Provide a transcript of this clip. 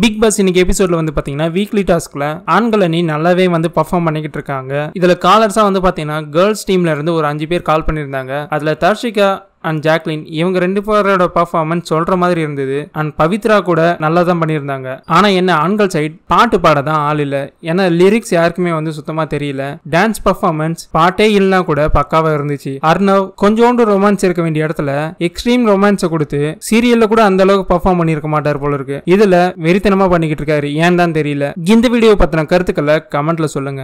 Big pass இன்னைக்கு எபிசோட்ல வந்து பாத்தீங்கன்னா வீக்லி டாஸ்க்ல ஆண்கள் அணி நல்லாவே வந்து பர்ஃபார்ம் பண்ணிக்கிட்டு இருக்காங்க. இதுல காலர்ஸா வந்து பாத்தீங்கன்னா கேர்ள்ஸ் டீம்ல இருந்து ஒரு அஞ்சு பேர் கால் பண்ணியிருந்தாங்க. அதுல தர்ஷிகா அண்ட் ஜாக்லின் இவங்க ரெண்டு பேரோட பர்ஃபார்மன்ஸ் சொல்ற மாதிரி இருந்தது. அண்ட் பவித்ரா கூட நல்லா தான் பண்ணியிருந்தாங்க. ஆனா என்ன ஆண்கள் சைட் பாட்டு பாட தான் ஆள் இல்ல. ஏன்னா லிரிக்ஸ் யாருக்குமே வந்து சுத்தமா தெரியல. டான்ஸ் பர்ஃபார்மன்ஸ் பாட்டே இல்லைனா கூட பக்காவா இருந்துச்சு. அர்ணவ் கொஞ்சோண்டு ரொமான்ஸ் இருக்க வேண்டிய இடத்துல எக்ஸ்ட்ரீம் ரொமான்ஸை கொடுத்து சீரியல்ல கூட அந்த அளவுக்கு பர்ஃபார்ம் பண்ணியிருக்க மாட்டார் போல இருக்கு. இதுல வெறித்தனமா பண்ணிக்கிட்டு இருக்காரு. ஏன் தான் தெரியல. இந்த வீடியோ பத்தின கருத்துக்களை கமெண்ட்ல சொல்லுங்க.